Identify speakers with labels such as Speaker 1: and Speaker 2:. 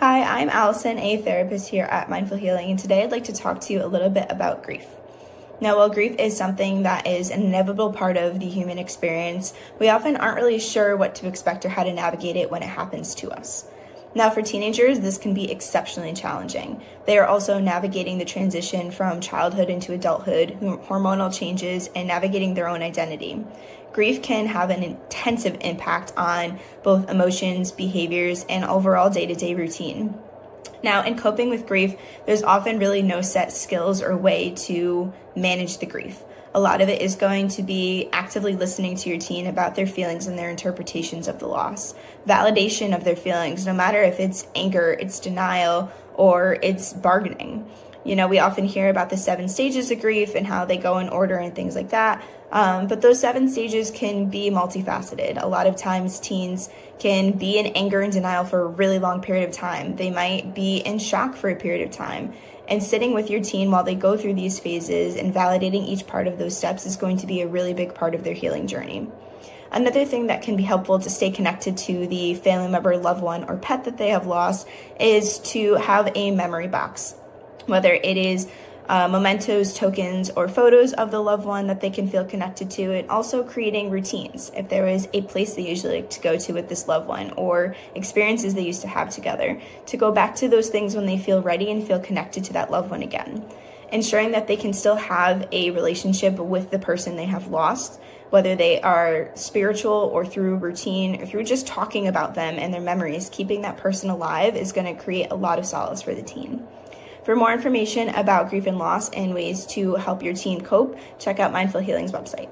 Speaker 1: Hi, I'm Allison, a therapist here at Mindful Healing, and today I'd like to talk to you a little bit about grief. Now, while grief is something that is an inevitable part of the human experience, we often aren't really sure what to expect or how to navigate it when it happens to us. Now, for teenagers, this can be exceptionally challenging. They are also navigating the transition from childhood into adulthood, hormonal changes, and navigating their own identity. Grief can have an intensive impact on both emotions, behaviors, and overall day to day routine. Now, in coping with grief, there's often really no set skills or way to manage the grief. A lot of it is going to be actively listening to your teen about their feelings and their interpretations of the loss, validation of their feelings, no matter if it's anger, it's denial, or it's bargaining. You know, we often hear about the seven stages of grief and how they go in order and things like that. Um, but those seven stages can be multifaceted. A lot of times, teens can be in anger and denial for a really long period of time. They might be in shock for a period of time. And sitting with your teen while they go through these phases and validating each part of those steps is going to be a really big part of their healing journey. Another thing that can be helpful to stay connected to the family member, loved one, or pet that they have lost is to have a memory box. Whether it is uh, mementos, tokens, or photos of the loved one that they can feel connected to, and also creating routines. If there is a place they usually like to go to with this loved one, or experiences they used to have together, to go back to those things when they feel ready and feel connected to that loved one again. Ensuring that they can still have a relationship with the person they have lost, whether they are spiritual or through routine or through just talking about them and their memories, keeping that person alive is going to create a lot of solace for the teen. For more information about grief and loss and ways to help your team cope, check out Mindful Healing's website.